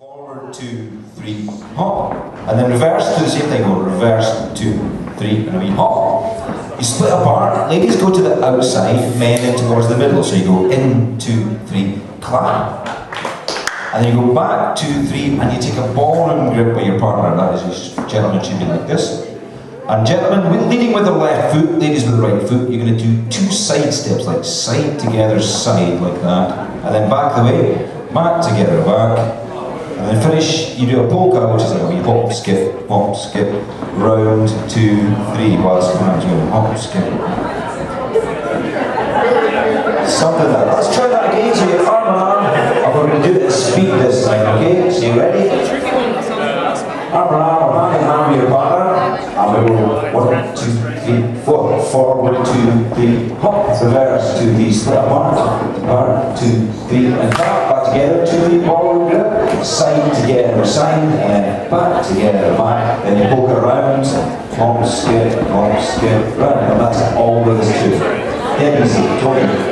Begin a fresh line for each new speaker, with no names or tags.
Forward, two, three, hop. And then reverse to the same thing, go reverse, two, three, and a wee hop. You split apart, ladies go to the outside, men in towards the middle. So you go in, two, three, clap. And then you go back, two, three, and you take a ballroom grip with your partner. That is, gentlemen should be like this. And gentlemen, leading with the left foot, ladies with the right foot, you're going to do two side steps, like side together, side, like that. And then back the way, back together, back. And then finish, you do a polka, which is like a wee hop, skip, hop, skip, round, two, three, whilst coming out, you go hop, skip. Something like that. Let's try that again, so your arm arm, and we're going to do it at speed this time, okay? So you ready? Arm arm, or hand in your partner, and we will, one, two, three, four, forward, two, three, hop, reverse, two, three, split apart, apart, two, three, and back together, two, three, ball grip, side together, side, and then back together, back, then you polka round, hop, skip, hop, skip, round, and that's all there is to it. Easy, totally.